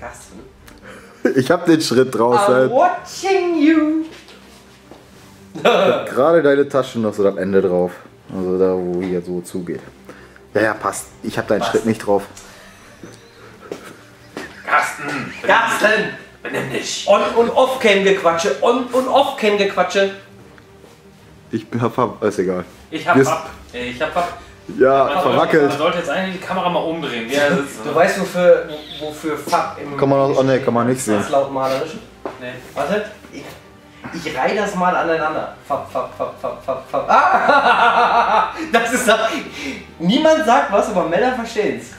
Carsten. Ich hab den Schritt draus. I'm Halt. watching you. Gerade deine Taschen noch so am Ende drauf. Also da, wo hier so zugeht. Ja, ja, passt. Ich hab deinen Passt. Schritt nicht drauf. Carsten! Carsten! Benimm dich! On- und Off-Cam-Gequatsche. On- und Off-Cam-Gequatsche. Ich bin hab, ist egal. Ich hab Wirst- ab. Ich hab ab. Ja, Man sollte, verwackelt. man sollte jetzt eigentlich die Kamera mal umdrehen. Wie er sitzt. Du weißt, wofür, wofür Fab im. Kann man auch- oh nee, kann man nicht sehen. Das laut malerisch. Nee. Warte. Ich, ich reihe das mal aneinander. Fab, fab, fab, fab, fab, fab. Ah! Das ist das. Niemand sagt was, aber Männer verstehen's.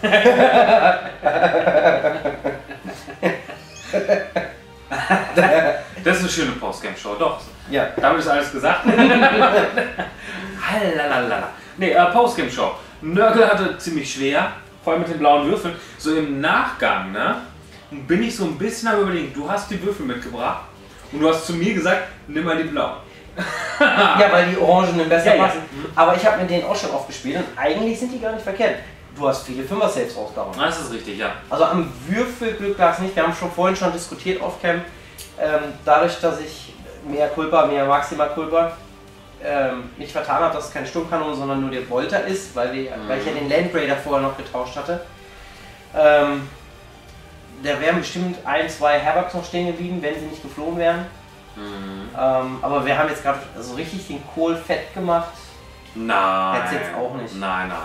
Das ist eine schöne Postgame-Show, doch. Ja. Damit ist alles gesagt. Halalala. Nee, äh, Postgame-Show. Nörgel hatte ziemlich schwer, vor allem mit den blauen Würfeln. So im Nachgang, ne? Bin ich so ein bisschen am überlegen, du hast die Würfel mitgebracht und du hast zu mir gesagt, nimm mal die blauen. Ja, weil die Orangenen besser Ja, ja. passen. Aber ich habe mit denen auch schon aufgespielt und eigentlich sind die gar nicht verkehrt. Du hast viele Fünfer-Saves rausgehauen. Das ist richtig, ja. Also am Würfelglück lag es nicht. Wir haben schon vorhin schon diskutiert auf Cam. Ähm, dadurch, dass ich mehr Culpa, mehr Maxima Culpa ähm, nicht vertan habe, dass es keine Sturmkanone, sondern nur der Volter ist, weil, wir, weil ich ja den Land Raider vorher noch getauscht hatte. Ähm, da wären bestimmt ein, zwei Havocs noch stehen geblieben, wenn sie nicht geflohen wären. Ähm, aber wir haben jetzt gerade so richtig den Kohl fett gemacht. Nein. Jetzt jetzt auch nicht. Nein, nein.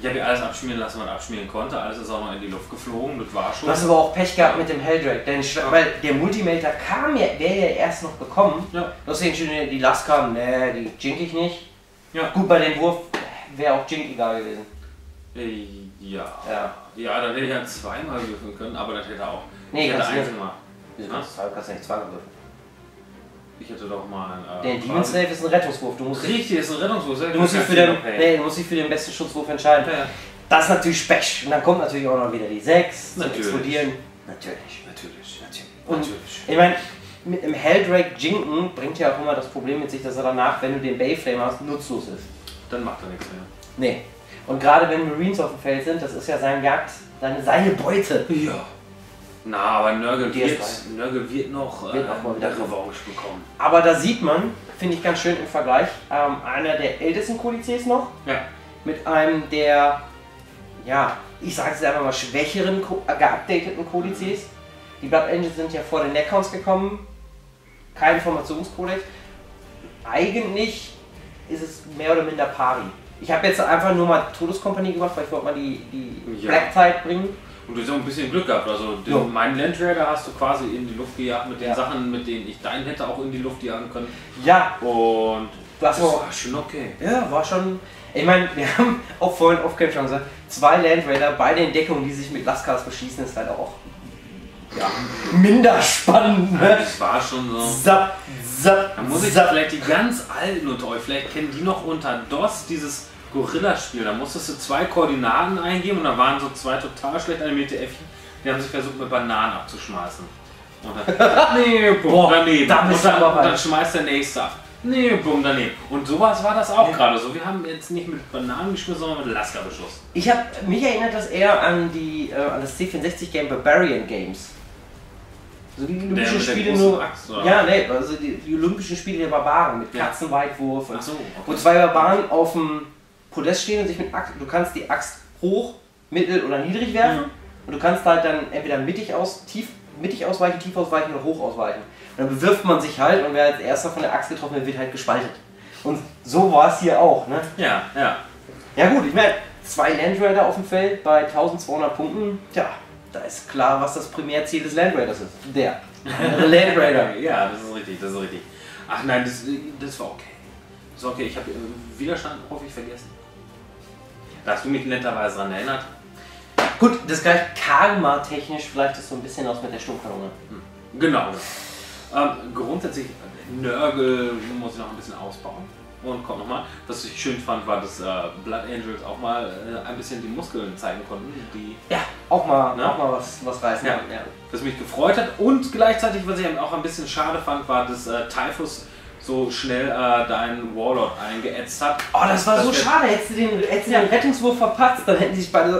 Ich habe alles abschmieren lassen, was man abschmieren konnte. Alles ist auch noch in die Luft geflogen. Das war schon. Du hast aber auch Pech gehabt mit dem Helldrake, denn Sch- weil der Multimator kam ja, wäre ja erst noch gekommen. Ja. Deswegen schon die Last kam, ne, die jink ich nicht. Ja. Gut, bei dem Wurf wäre auch Jink egal gewesen. Äh, Ja. Ja. Ja, dann hätte ich ja zweimal würfeln können, aber das hätte auch. Nee, ich hätte du. Wieso Ja. kannst du kannst du nicht zweimal würfeln? Ich hätte doch mal. Äh, Der Demon Slave ist ein Rettungswurf. Du musst, Richtig, ist ein Rettungswurf. du, musst dich für den, nee, du musst dich für den besten Schutzwurf entscheiden. Ja. Das ist natürlich Spech. Und dann kommt natürlich auch noch wieder die 6 zum Natürlich. Explodieren. Natürlich. Natürlich, natürlich. Und natürlich. ich meine, mit einem Helldrake jinken bringt ja auch immer das Problem mit sich, dass er danach, wenn du den Bayflame hast, nutzlos ist. Dann macht er nichts mehr. Nee. Und gerade wenn Marines auf dem Feld sind, das ist ja sein Jagd, seine, seine Beute. Ja. Na, aber Nörgel wird, Nörgel wird noch, Wird äh, noch mal wieder eine Revanche bekommen. Aber da sieht man, finde ich ganz schön im Vergleich, ähm, einer der ältesten Kodizes noch, Ja. mit einem der, ja, ich sage es einfach mal, schwächeren, äh, geupdateten Kodizes. Die Blood Angels sind ja vor den Neckcounts gekommen, kein Informationskodex. Eigentlich ist es mehr oder minder pari. Ich habe jetzt einfach nur mal Todeskompanie gemacht, weil ich wollte mal die, die Ja. Black Tide bringen. Und du hast auch ein bisschen Glück gehabt. Also den, Ja. meinen Land Raider hast du quasi in die Luft gejagt mit den Ja. Sachen, mit denen ich deinen hätte auch in die Luft jagen können. Ja, Und das das war schon okay. Ja, war schon. Ich meine, wir haben auch vorhin auf Camp schon gesagt, zwei Land Raider bei den Deckungen, die sich mit Lascars beschießen, ist halt auch ja, minder spannend. Ne? Das war schon so. Zap, zap, Da muss ich zap. vielleicht die ganz alten unter euch, vielleicht kennen die noch unter DOS dieses Gorilla-Spiel. Da musstest du zwei Koordinaten eingeben und da waren so zwei total schlecht animierte Äffchen, die haben sich versucht mit Bananen abzuschmeißen. Und dann, nee, bumm, Boah, daneben. da und, dann, und dann weit. schmeißt der nächste ab. Nee, bumm, daneben. Und sowas war das auch gerade so. Wir haben jetzt nicht mit Bananen geschmissen, sondern mit Lasker-Beschuss. Ich habe mich erinnert das eher an die äh, an das C64 Game Barbarian Games. So die Olympischen der Spiele nur. Axt, ja, nee, also die, die Olympischen Spiele der Barbaren mit. Katzenweitwurf und so, okay. zwei Barbaren auf dem Podest stehen und sich mit Axt, du kannst die Axt hoch, mittel oder niedrig werfen und du kannst halt dann entweder mittig aus, tief, mittig ausweichen, tief ausweichen oder hoch ausweichen. Und dann bewirft man sich halt und wer als erster von der Axt getroffen wird, wird halt gespaltet. Und so war es hier auch, ne? Ja, ja. Ja gut, ich meine, zwei Land Raider auf dem Feld bei 1200 Punkten, tja, da ist klar, was das Primärziel des Land Raiders ist. Der. Land Raider. Ja, das ist richtig, das ist richtig. Ach nein, das, das war okay. War okay. Ich habe Widerstand hoffe ich vergessen. Da hast du mich netterweise daran erinnert. Gut, das gleicht Karma-technisch vielleicht ist so ein bisschen aus mit der Sturmkanone. Genau. Ähm, grundsätzlich, Nörgel muss ich noch ein bisschen ausbauen. Und kommt nochmal. Was ich schön fand, war, dass äh, Blood Angels auch mal äh, ein bisschen die Muskeln zeigen konnten, die Ja, auch mal, Na? auch mal was, was reißen. Ja. ja. das mich gefreut hat. Und gleichzeitig, was ich auch ein bisschen schade fand, war, dass äh, Typhus so schnell äh, deinen Warlord eingeätzt hat. Oh, das war Das so schade. Hättest du den, hättest du den Rettungswurf verpatzt, dann hätten sich beide so.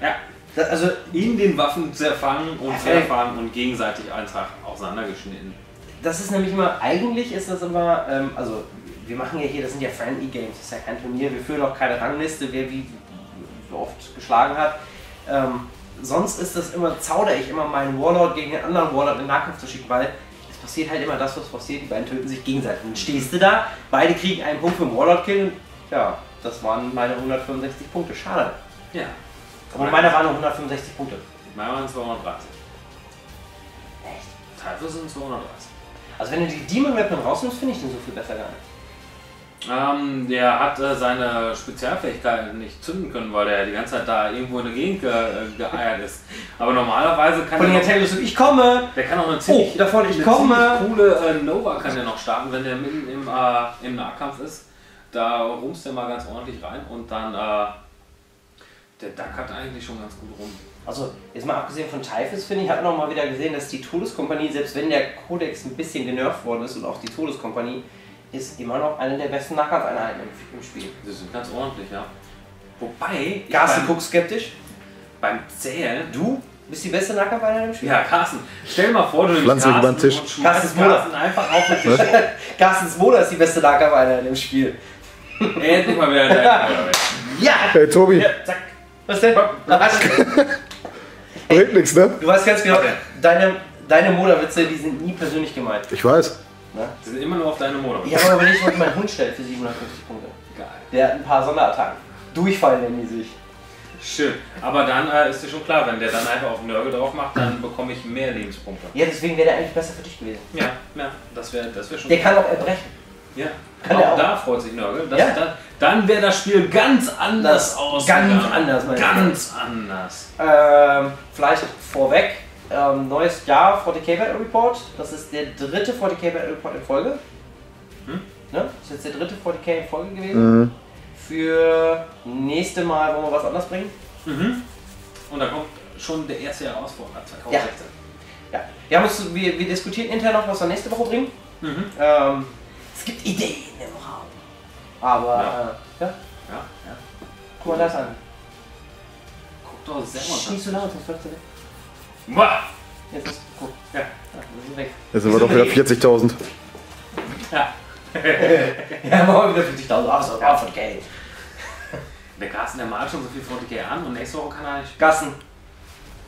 Ja, Das, also, in den Waffen zerfangen und Ey. zerfangen und gegenseitig einfach auseinandergeschnitten. das ist nämlich immer, eigentlich ist das immer, ähm, also wir machen ja hier, das sind ja Friendly Games, das ist ja kein Turnier, wir führen auch keine Rangliste, wer wie, wie oft geschlagen hat. Ähm, sonst ist das immer, zaudere ich immer meinen Warlord gegen den anderen Warlord in den Nahkampf zu schicken, weil passiert halt immer das, was passiert, die beiden töten sich gegenseitig. Dann stehst du da, beide kriegen einen Punkt für den Warlord-Kill ja, das waren meine 165 Punkte, schade. Ja. Aber meiner waren nur 165 Punkte. Meine waren 230. Echt? Typhus sind 230. Also wenn du die Demon Weapon rausnimmst, finde ich den so viel besser gar nicht. Ähm, der hat äh, seine Spezialfähigkeiten nicht zünden können, weil er die ganze Zeit da irgendwo in der Gegend ge äh, geeiert ist. Aber normalerweise kann Von er noch, Erzählungen so, ich komme! der kann auch eine ziemlich, Oh, davon, ich komme. coole äh, Nova kann der noch starten, wenn der mitten im, äh, im Nahkampf ist. Da rumst der mal ganz ordentlich rein und dann äh, der Duck hat eigentlich schon ganz gut rum. Also, jetzt mal abgesehen von Typhus, finde ich, hat man auch mal wieder gesehen, dass die Todeskompanie, selbst wenn der Kodex ein bisschen genervt worden ist und auch die Todeskompanie, ist immer noch eine der besten Nahkampfeinheiten im, im Spiel. Die sind ganz ordentlich, ja. Wobei, Carsten guckt skeptisch. beim Zählen Du bist die beste Nahkampfeinheit im Spiel? Ja, Carsten, stell dir mal vor, du nimmst Pflanze über den Tisch. und Carstens Bruder. Carsten einfach auf den Tisch. Carstens Bruder ist die beste Nahkampfeinheit im Spiel. Endlich mal wieder dein. Ja! Hey Tobi, ja zack. Was denn? bringt nichts, ne? Du weißt ganz genau, deine, deine Moderwitze, die sind nie persönlich gemeint. Ich weiß. Ne? Die sind immer nur auf deine Mutter. Ich habe aber überlegt, was mein Hund stellt für 750 Punkte. Geil. Der hat ein paar Sonderattacken. Durchfall nennen die sich. Schön. Aber dann äh, ist dir schon klar, wenn der dann einfach auf Nörgel drauf macht, dann bekomme ich mehr Lebenspunkte. Ja, deswegen wäre der eigentlich besser für dich gewesen. Ja, ja, das wäre das wär schon. Der kann auch erbrechen. ja. kann auch auch. da freut sich Nörgel. Das, Ja. dann dann wäre das Spiel ganz anders ausgegangen. ganz anders, meinst du? Ganz anders. Ähm, vielleicht vorweg, ähm, neues Jahr 40k Battle Report. Das ist der dritte 40k Battle Report in Folge. Hm? Ne? Das ist jetzt der dritte 40k in Folge gewesen. Mhm. Für nächste Mal wollen wir was anderes bringen. Mhm. Und da kommt schon der erste Herausforderer 2016. Ja. Wir, haben uns, wir, wir diskutieren intern noch, was wir nächste Woche bringen. Mhm. Ähm, es gibt Ideen im Raum. Aber, ja. Äh, ja, Ja. guck mal das an. Guck doch selber. Nicht so laut, sonst läuft er weg. Jetzt ist, guck. Ja. Wir sind weg. Jetzt sind wir doch wieder 40.000. Ja. Ja, machen wir wieder 50.000. Ach so, ja, von Geld. Der Carsten, der malt schon so viel 40k an und nächste Woche kann er nicht. Gassen.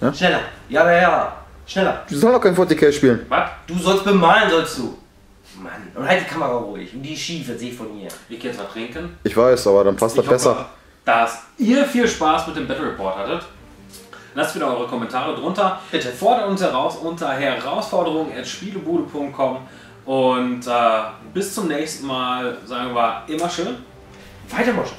Ja? Schneller. Ja, ja, ja. Schneller. Die sollen doch kein 40k spielen. Was? Du sollst bemalen, sollst du. Mann. Und halt die Kamera ruhig. Und die schiefe, sehe ich von hier. Ich gehe jetzt was trinken. Ich weiß, aber dann passt das Ich hoffe, besser. dass ihr viel Spaß mit dem Battle Report hattet. Lasst wieder eure Kommentare drunter. Bitte. Fordert uns heraus unter herausforderungen.spielebude.com und äh, bis zum nächsten Mal sagen wir immer schön. Weiter, Moschen.